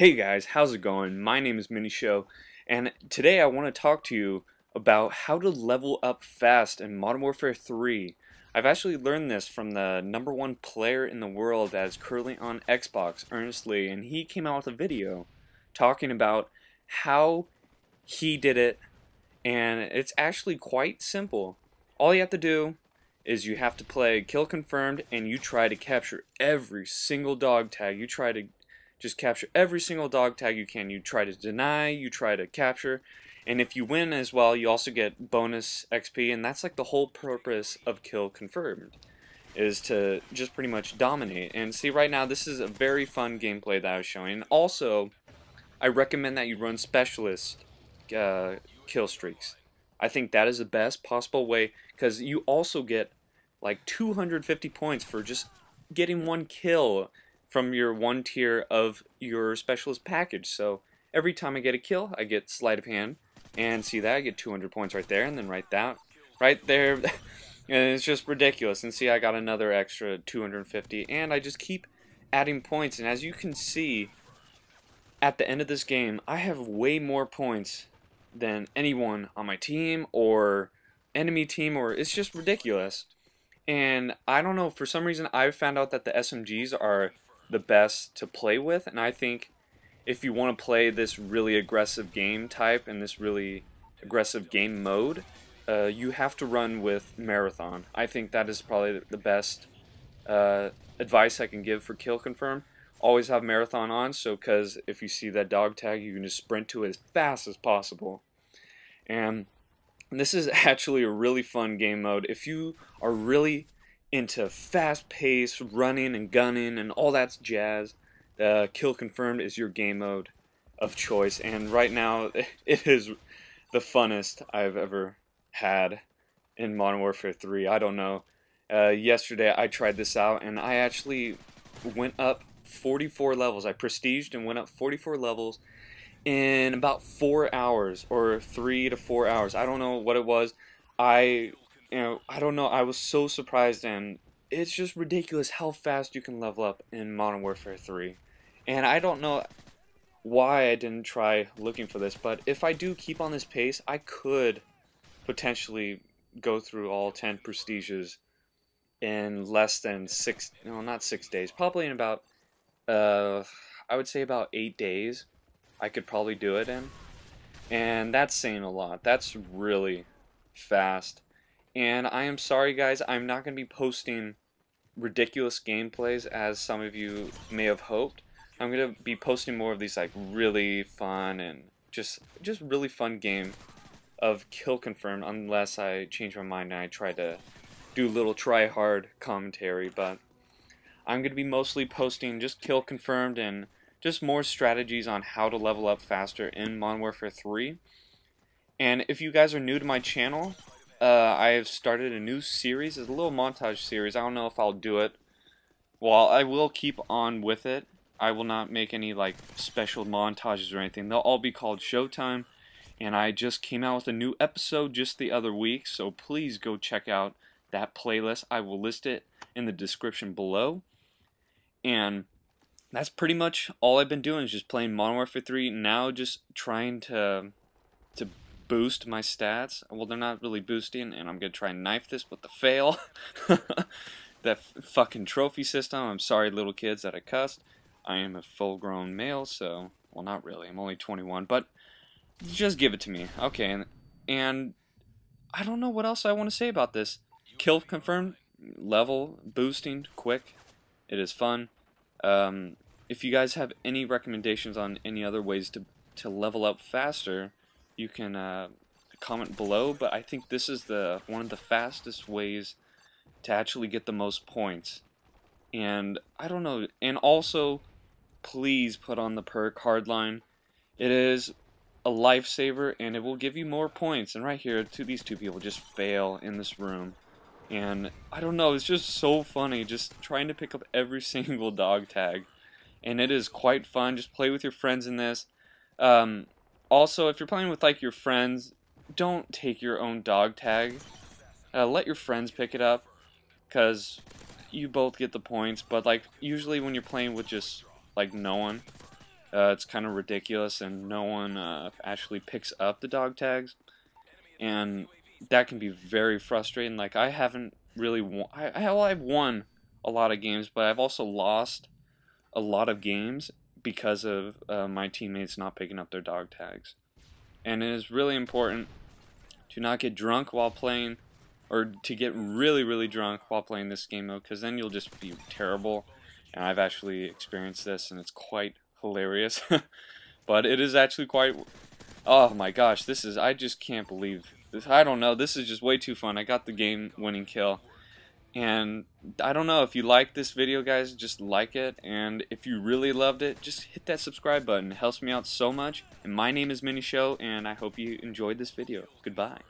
Hey guys, how's it going? My name is Mini Show, and today I want to talk to you about how to level up fast in Modern Warfare 3. I've actually learned this from the number one player in the world that is currently on Xbox, Ernest Lee, and he came out with a video talking about how he did it, and it's actually quite simple. All you have to do is you have to play kill confirmed and you try to capture every single dog tag. You try to just capture every single dog tag you can. You try to deny, you try to capture, and if you win as well, you also get bonus XP, and that's like the whole purpose of kill confirmed is to just pretty much dominate. And see right now this is a very fun gameplay that I was showing. Also, I recommend that you run specialist uh, kill streaks. I think that is the best possible way because you also get like 250 points for just getting one kill from your one tier of your specialist package. So every time I get a kill, I get sleight of hand, and see that I get 200 points right there, and then right that, right there, and it's just ridiculous. And see, I got another extra 250, and I just keep adding points. And as you can see, at the end of this game, I have way more points than anyone on my team or enemy team, or it's just ridiculous. And I don't know, for some reason, I've found out that the SMGs are the best to play with, and I think if you want to play this really aggressive game type and this really aggressive game mode, uh, you have to run with Marathon. I think that is probably the best uh, advice I can give for kill confirm. Always have Marathon on, so because if you see that dog tag, you can just sprint to it as fast as possible. And this is actually a really fun game mode. If you are really into fast pace running and gunning and all that jazz, uh, Kill Confirmed is your game mode of choice. And right now, it is the funnest I've ever had in Modern Warfare 3. I don't know. Uh, yesterday, I tried this out and I actually went up 44 levels. I prestiged and went up 44 levels in about four hours or three to four hours. I don't know what it was. I you know, I don't know. I was so surprised, and it's just ridiculous how fast you can level up in Modern Warfare 3. And I don't know why I didn't try looking for this, but if I do keep on this pace, I could potentially go through all 10 prestiges in less than six, no, not six days, probably in about, uh, I would say about eight days, I could probably do it in. And that's saying a lot. That's really fast. And I am sorry guys, I'm not going to be posting ridiculous gameplays as some of you may have hoped. I'm going to be posting more of these like really fun and just just really fun game of kill confirmed unless I change my mind and I try to do little try hard commentary but I'm going to be mostly posting just kill confirmed and just more strategies on how to level up faster in Modern Warfare 3 and if you guys are new to my channel uh, I have started a new series. It's a little montage series. I don't know if I'll do it. Well, I will keep on with it. I will not make any like special montages or anything. They'll all be called Showtime. And I just came out with a new episode just the other week, so please go check out that playlist. I will list it in the description below. And that's pretty much all I've been doing is just playing Modern Warfare 3. Now just trying to to boost my stats. Well, they're not really boosting, and I'm going to try and knife this with the fail. that fucking trophy system. I'm sorry, little kids, that I cussed. I am a full-grown male, so... Well, not really. I'm only 21, but just give it to me. Okay, and, and I don't know what else I want to say about this. Kill confirmed, level, boosting, quick. It is fun. Um, if you guys have any recommendations on any other ways to, to level up faster, you can uh, comment below, but I think this is the one of the fastest ways to actually get the most points. And I don't know, and also please put on the perk hardline. It is a lifesaver and it will give you more points. And right here, to these two people just fail in this room. And I don't know, it's just so funny just trying to pick up every single dog tag. And it is quite fun. Just play with your friends in this. Um, also, if you're playing with like your friends, don't take your own dog tag. Uh, let your friends pick it up, because you both get the points. But like usually when you're playing with just like no one, uh, it's kind of ridiculous and no one uh, actually picks up the dog tags and that can be very frustrating like I haven't really won I, I, well, I've won a lot of games but I've also lost a lot of games because of uh, my teammates not picking up their dog tags. And it is really important to not get drunk while playing or to get really really drunk while playing this game mode because then you'll just be terrible. And I've actually experienced this and it's quite hilarious. But it is actually quite oh my gosh this is I just can't believe this I don't know this is just way too fun. I got the game winning kill and I don't know if you like this video guys just like it. And if you really loved it just hit that subscribe button. It helps me out so much. And my name is Mini Show and I hope you enjoyed this video. Goodbye